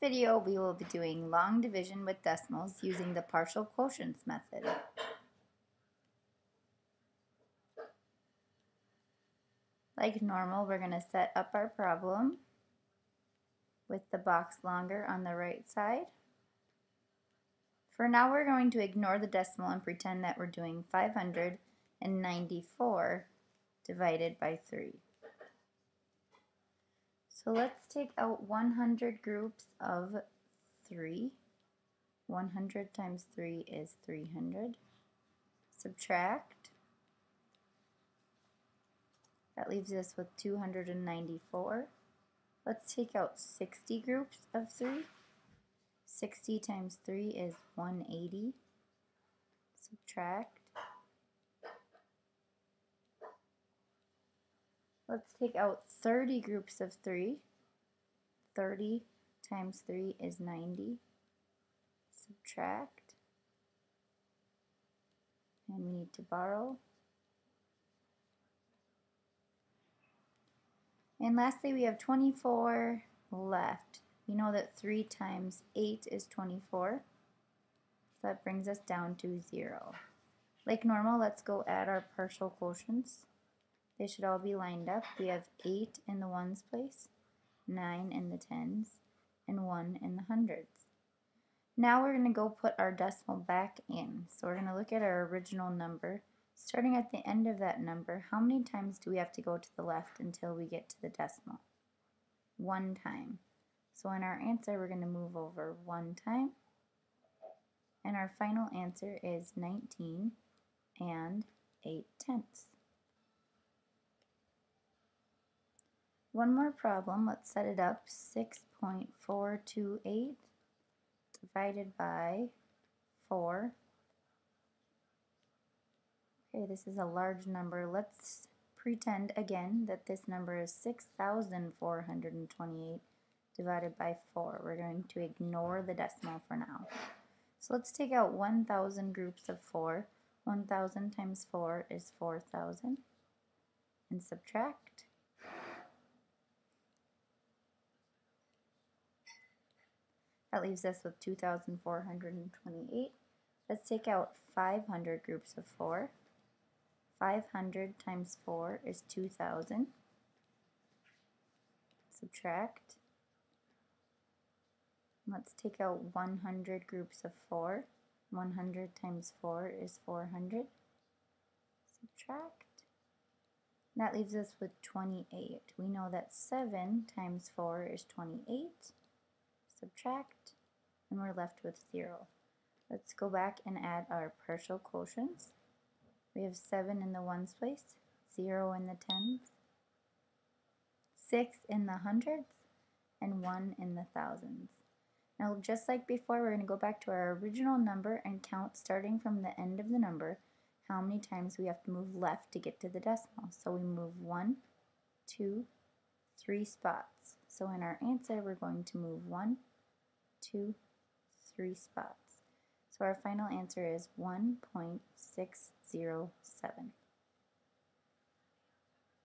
video, we will be doing long division with decimals using the partial quotients method. Like normal, we're going to set up our problem with the box longer on the right side. For now, we're going to ignore the decimal and pretend that we're doing 594 divided by 3. So let's take out 100 groups of 3. 100 times 3 is 300. Subtract. That leaves us with 294. Let's take out 60 groups of 3. 60 times 3 is 180. Subtract. Let's take out 30 groups of 3. 30 times 3 is 90. Subtract. And we need to borrow. And lastly, we have 24 left. We know that 3 times 8 is 24. So that brings us down to 0. Like normal, let's go add our partial quotients. They should all be lined up. We have 8 in the ones place, 9 in the tens, and 1 in the hundreds. Now we're going to go put our decimal back in. So we're going to look at our original number. Starting at the end of that number, how many times do we have to go to the left until we get to the decimal? One time. So in our answer, we're going to move over one time. And our final answer is 19 and 8 tenths. One more problem, let's set it up, 6.428 divided by 4. Okay, this is a large number. Let's pretend again that this number is 6,428 divided by 4. We're going to ignore the decimal for now. So let's take out 1,000 groups of 4. 1,000 times 4 is 4,000. And subtract. That leaves us with 2,428. Let's take out 500 groups of 4. 500 times 4 is 2,000. Subtract. Let's take out 100 groups of 4. 100 times 4 is 400. Subtract. That leaves us with 28. We know that 7 times 4 is 28 subtract, and we're left with 0. Let's go back and add our partial quotients. We have 7 in the ones place, 0 in the tens, 6 in the hundreds, and 1 in the thousands. Now just like before, we're going to go back to our original number and count starting from the end of the number how many times we have to move left to get to the decimal. So we move one, two, three spots. So in our answer, we're going to move one, two, three spots. So our final answer is 1.607.